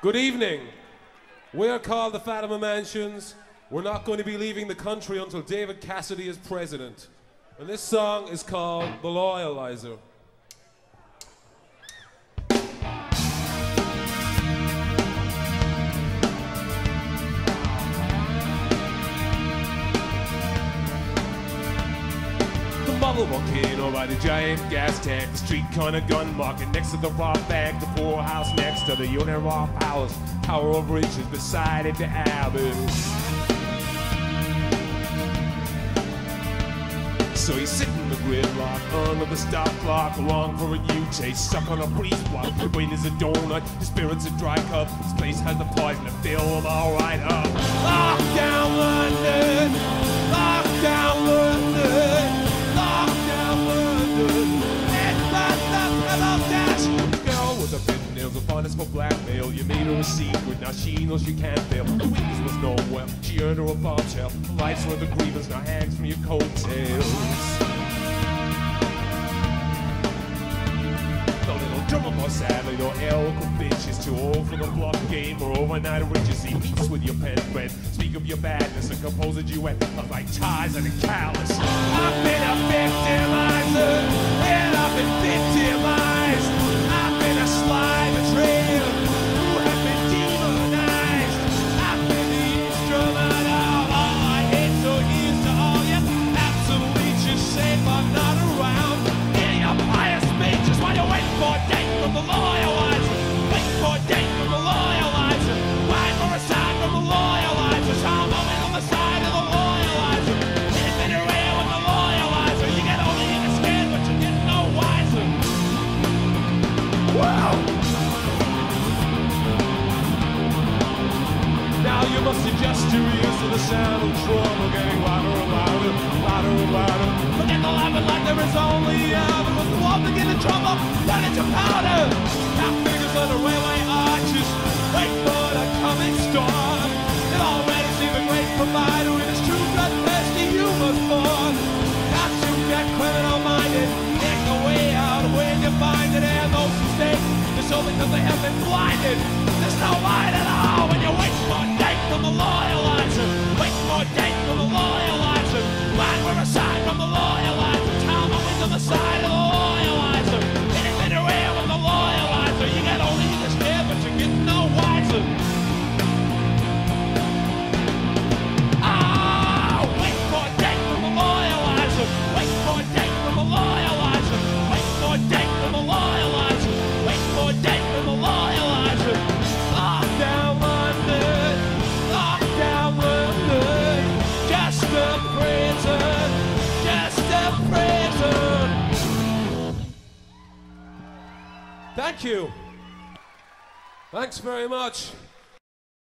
Good evening. We are called the Fatima Mansions. We're not going to be leaving the country until David Cassidy is president. And this song is called The Loyaliser. The model volcano by the giant gas tank, the street corner gun market next to the raw bank, the poorhouse next to the unit raw palace, power of riches beside it, the abyss. So he's sitting in the gridlock under the stop clock, along for a new chase, stuck on a breeze block. The brain is a donut, his spirit's a dry cup. This place has the poison to fill him all right up. Lock down London, nails, for blackmail. You made her a secret, now she knows she can't fail. The weakness was nowhere, she earned her a bombshell. Life's where the grievance now hangs from your coattails. The little drummer boy sadly, no eloquent bitch is too old for the bluff game or overnight riches. He meets with your pen friend, speak of your badness and compose a duet of like ties and a callous. Adjust to the sound of trouble getting louder and louder, louder and louder. Forget the laughing like there is only ever was the wall begin to trouble, turn into powder. Now fingers on the railway arches, wait for the coming storm. It already seemed a great provider in his true bloodthirsty human form. Not to get criminal minded, there's no way out when you find it, and those stay, it's all because they have been blinded. There's no light at all when you wait for Thank you. Thanks very much.